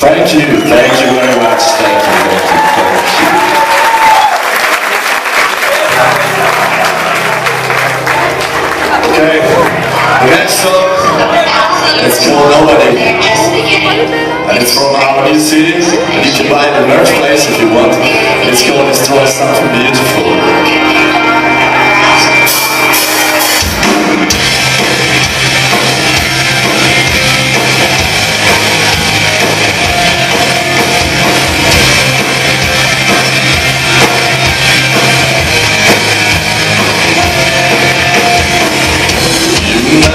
Thank you, thank you very much. Thank you, thank you, thank you. Okay, next song, it's called Nobody. And it's from our new CD. You can buy it at merch place if you want. It's called Destroy Something Beautiful.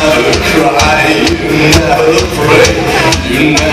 Never cry, you never pray, you never